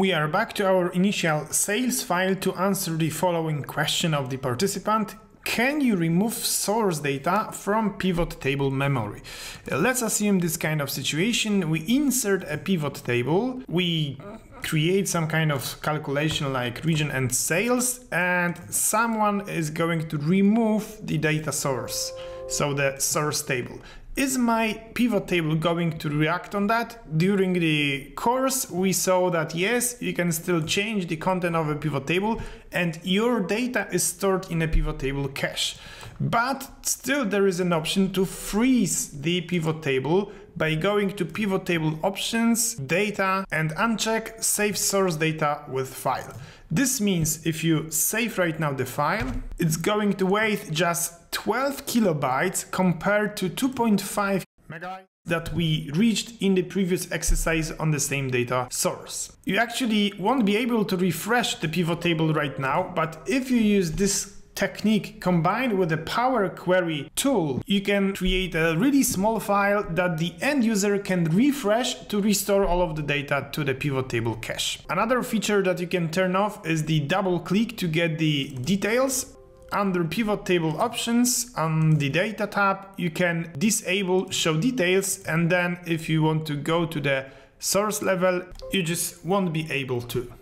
We are back to our initial sales file to answer the following question of the participant. Can you remove source data from pivot table memory? Uh, let's assume this kind of situation. We insert a pivot table, we create some kind of calculation like region and sales, and someone is going to remove the data source, so the source table. Is my pivot table going to react on that? During the course, we saw that yes, you can still change the content of a pivot table and your data is stored in a pivot table cache. But still there is an option to freeze the pivot table by going to pivot table options, data and uncheck save source data with file. This means if you save right now the file, it's going to wait just 12 kilobytes compared to 2.5 megabytes that we reached in the previous exercise on the same data source. You actually won't be able to refresh the pivot table right now, but if you use this technique combined with the Power Query tool, you can create a really small file that the end user can refresh to restore all of the data to the pivot table cache. Another feature that you can turn off is the double click to get the details under pivot table options on the data tab, you can disable show details. And then if you want to go to the source level, you just won't be able to.